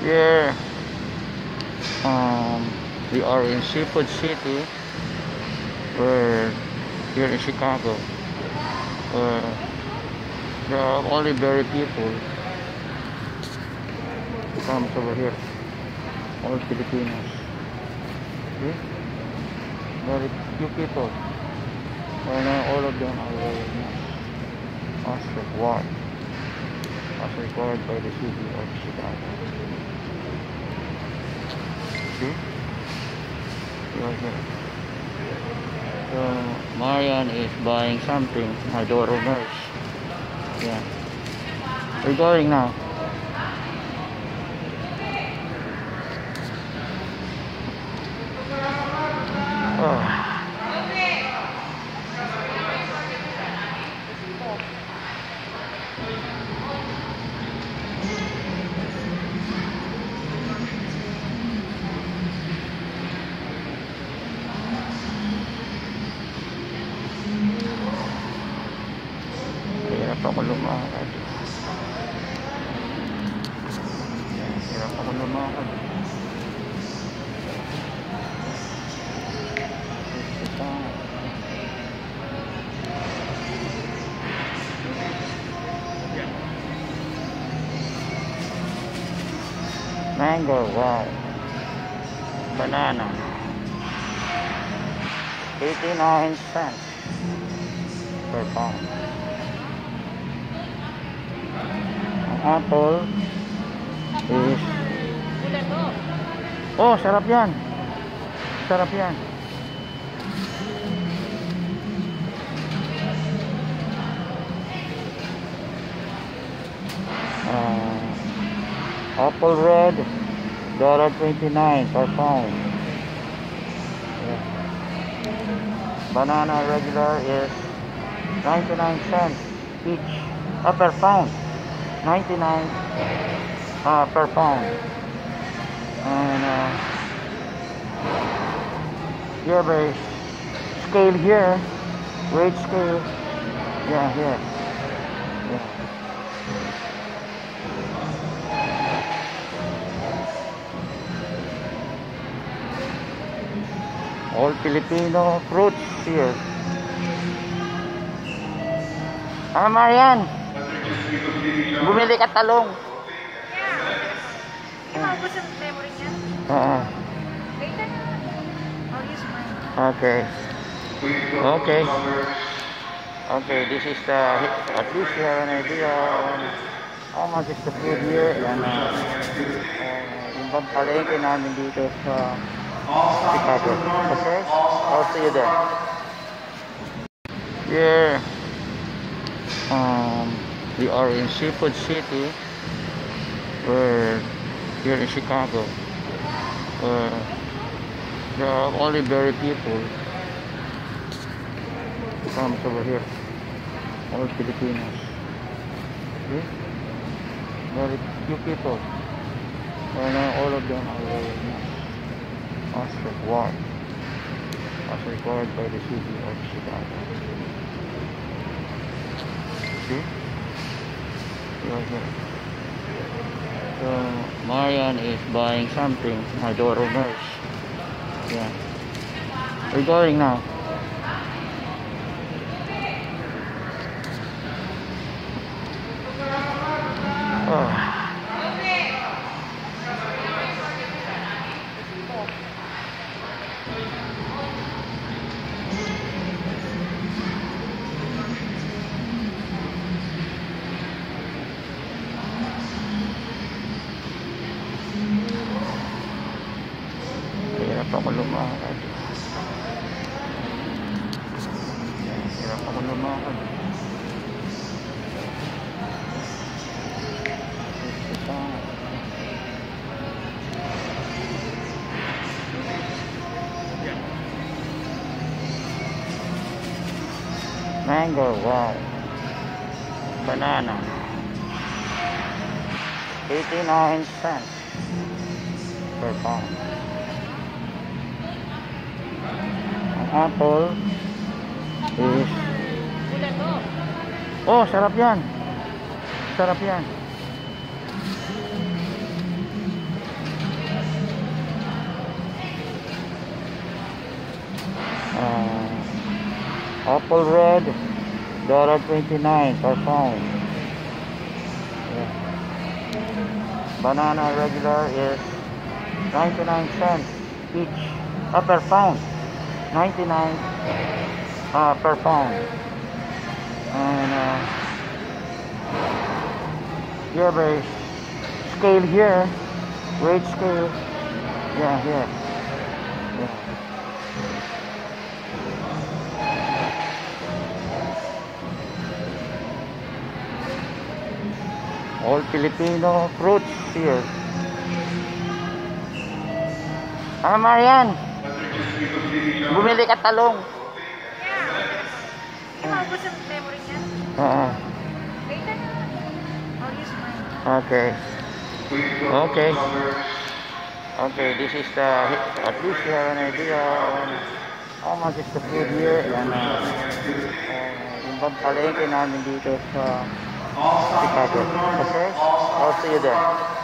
Here, um, we are in Seafood City, where here in Chicago, where there are only very people comes over here, all Filipinos. See? Very few people, and all of them are wearing masks. As required, as required by the city of Chicago. See? Right here. Uh, so Marian is buying something. My daughter knows. Yeah. We're going now. berapa belum ada berapa belum ada mango wow. Banana. 89 cents per pound Apple is. Oh, sarap yan. Sarap yan. Uh, apple red, dollar twenty-nine per pound. Banana regular is ninety-nine cents each, uh, per pound. Ninety-nine uh, per pound. And uh, you have a scale here, weight scale. Yeah, here. Yeah. All Filipino fruits here. Ah, Marian. Bumili ka talong. Yeah. Di ba ubos ang memory niya? Oo. Mine. Okay. Okay. Okay, this is the, at least you have an idea on how much is the food here and uh, uh, yung bang palengke namin dito sa Chicago. Okay? I'll see you there. Here, um, we are in Seafood City, where here in Chicago, where there are only very people from over here, all Filipinos. See? Very few people, and all of them are masks as required, as required by the city of Chicago. See? So Marian is buying something. My daughter knows. Yeah. We're going now. Hirap ako lumakad. Hirap ako lumakad. Mango, wow. Banana. 89 cents per pound. ang apple is oh sarap yan. Sarap yan. Uh, apple red $1.29 per pound. Banana regular is 99 cents each uh, upper pound. 99 uh, per pound. And uh, you have a scale here, weight scale. Yeah, here. Yeah. All Filipino fruits here. Ah, Marian. Bumili ka talong. Yeah. Di maubos ang memory niya? Oo. Later na. I'll use mine. Okay. Okay. Okay, this is the, at least you have an idea on how much is the food here and uh, uh, yung bang palengke namin dito sa Chicago. Okay? I'll see you there.